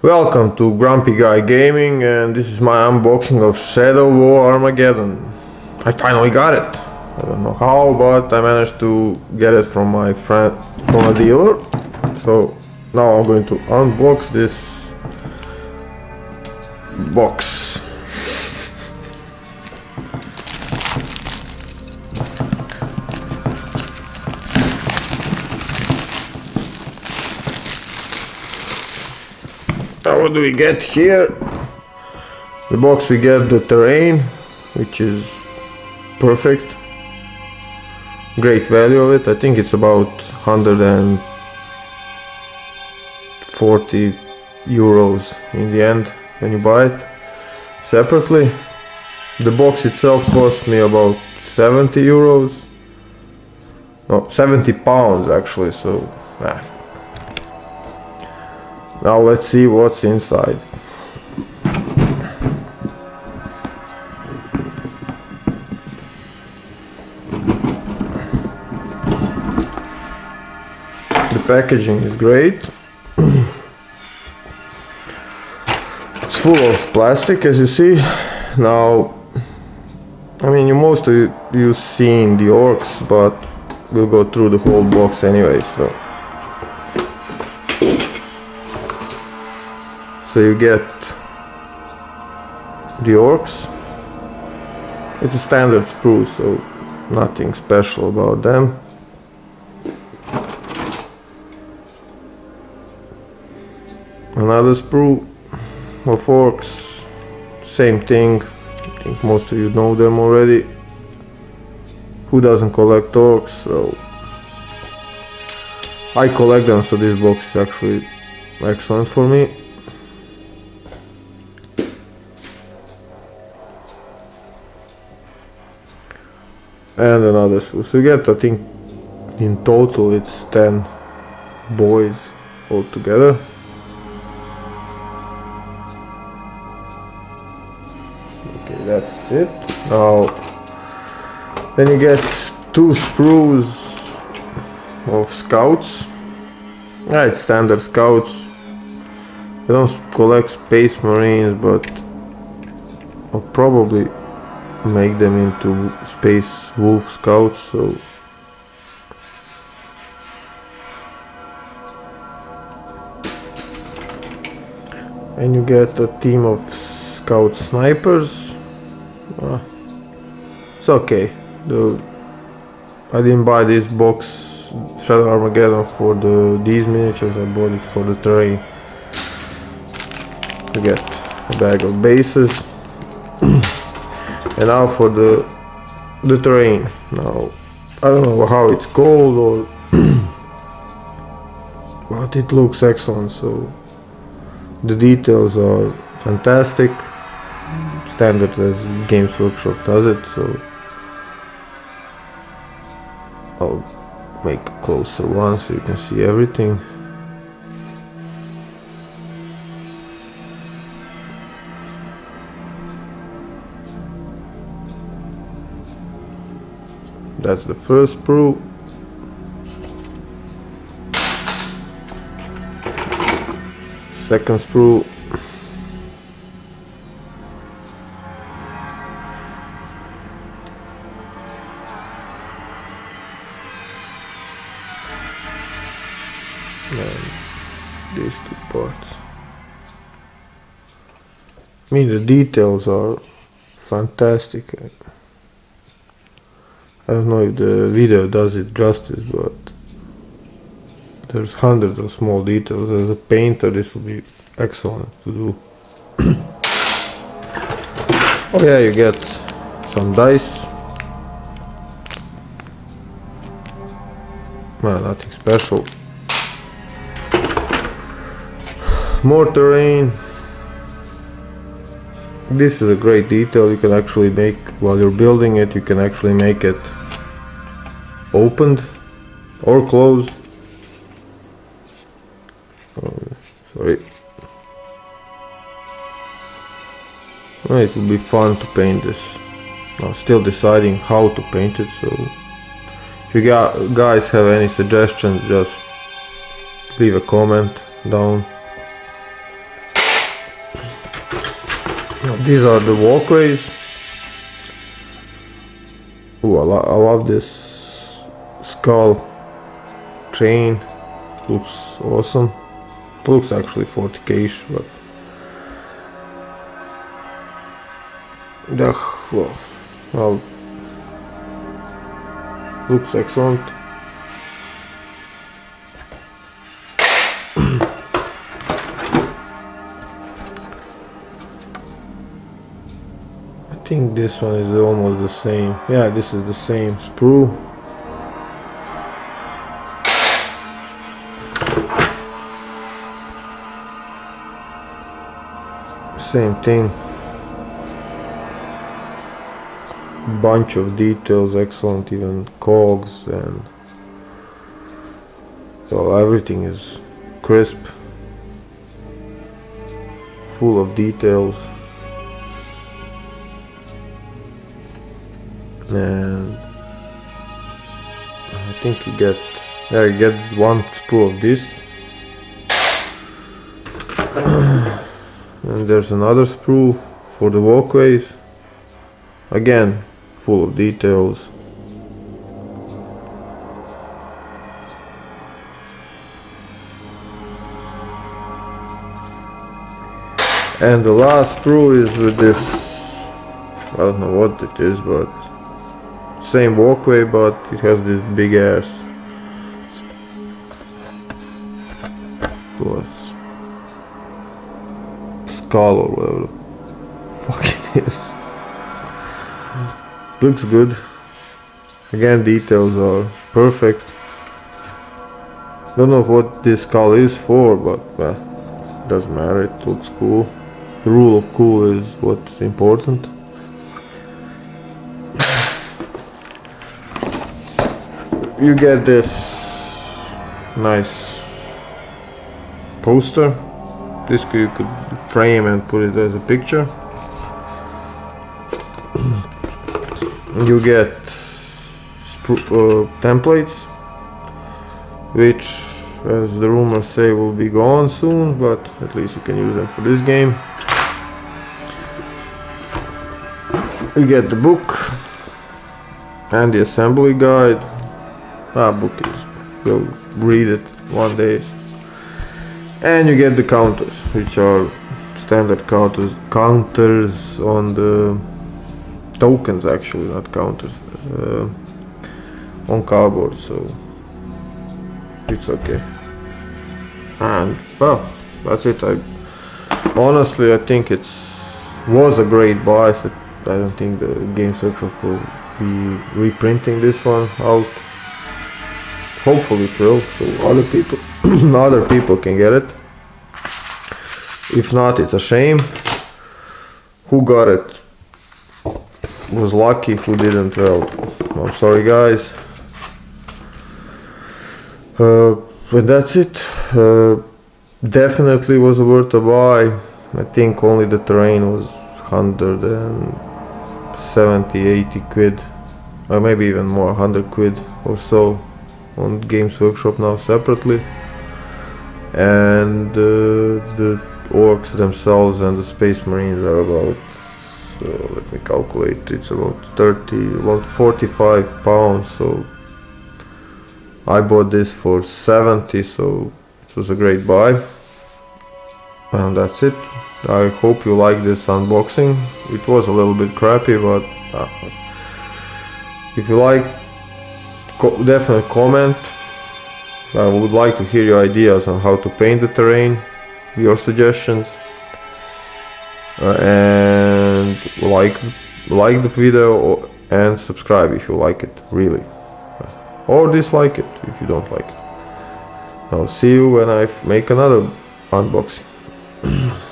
Welcome to Grumpy Guy Gaming and this is my unboxing of Shadow War Armageddon. I finally got it. I don't know how but I managed to get it from my friend from a dealer. So now I'm going to unbox this box. What do we get here? The box we get the terrain, which is perfect. Great value of it. I think it's about 140 euros in the end when you buy it separately. The box itself cost me about 70 euros. No, 70 pounds actually, so ah, now let's see what's inside. The packaging is great. it's full of plastic as you see. Now, I mean, you most of you, you seen the Orks, but we'll go through the whole box anyway, so. So you get the Orks. It's a standard sprue, so nothing special about them. Another sprue of Orks, same thing. I think most of you know them already. Who doesn't collect Orks? So I collect them, so this box is actually excellent for me. And another spool. So you get, I think, in total it's 10 boys all together. Okay, that's it. Now, then you get two sprues of scouts. Yeah, it's standard scouts. I don't collect space marines, but I'll probably make them into space wolf scouts so and you get a team of scout snipers. Uh, it's okay. I didn't buy this box Shadow Armageddon for the these miniatures. I bought it for the terrain you get a bag of bases and now for the the terrain. Now I don't know how it's called or but it looks excellent so the details are fantastic. Standard as Games Workshop does it so I'll make a closer one so you can see everything That's the first sprue. Second sprue. And these two parts. I mean the details are fantastic. I don't know if the video does it justice, but there's hundreds of small details. As a painter, this will be excellent to do. oh yeah, you get some dice. Well, nothing special. More terrain. This is a great detail you can actually make while you're building it. You can actually make it opened or closed. Oh, sorry. Well, it will be fun to paint this. I'm still deciding how to paint it, so if you guys have any suggestions, just leave a comment down. these are the walkways. Ooh, I, lo I love this skull train. Looks awesome. Looks actually 40k-ish, but well, looks excellent. I think this one is almost the same. Yeah, this is the same sprue. Same thing. Bunch of details, excellent, even cogs and so everything is crisp, full of details. and I think you get yeah you get one sprue of this and there's another sprue for the walkways. Again full of details. And the last sprue is with this I don't know what it is but same walkway but it has this big ass skull or whatever the fuck it is. Looks good. Again details are perfect. Don't know what this skull is for but well doesn't matter. It looks cool. The rule of cool is what's important. You get this nice poster this you could frame and put it as a picture. You get uh, templates which as the rumors say will be gone soon but at least you can use them for this game. You get the book and the assembly guide. Ah, book is go read it one day and you get the counters which are standard counters counters on the tokens actually not counters uh, on cardboard so it's okay. And well that's it. I honestly I think it's was a great buy so I don't think the game Workshop will be reprinting this one out. Hopefully it will so other people other people can get it. If not it's a shame. Who got it? Was lucky who didn't? Well I'm sorry guys. Uh, but that's it. Uh, definitely was worth a buy. I think only the terrain was 170 80 quid. Or maybe even more 100 quid or so on Games Workshop now separately and uh, the Orks themselves and the space marines are about so let me calculate it's about 30 about 45 pounds so I bought this for 70 so it was a great buy. And that's it. I hope you like this unboxing. It was a little bit crappy but uh, if you like co definitely comment. I would like to hear your ideas on how to paint the terrain, your suggestions, uh, and like like the video and subscribe if you like it really, or dislike it if you don't like it. I'll see you when I make another unboxing.